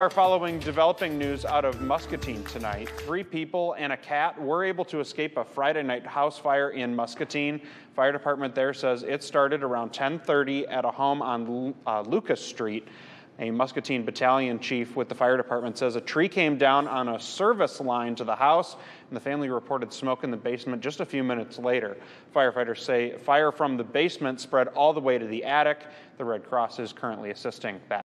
Are following developing news out of Muscatine tonight. Three people and a cat were able to escape a Friday night house fire in Muscatine. Fire department there says it started around 10:30 at a home on uh, Lucas Street. A Muscatine battalion chief with the fire department says a tree came down on a service line to the house, and the family reported smoke in the basement just a few minutes later. Firefighters say fire from the basement spread all the way to the attic. The Red Cross is currently assisting that.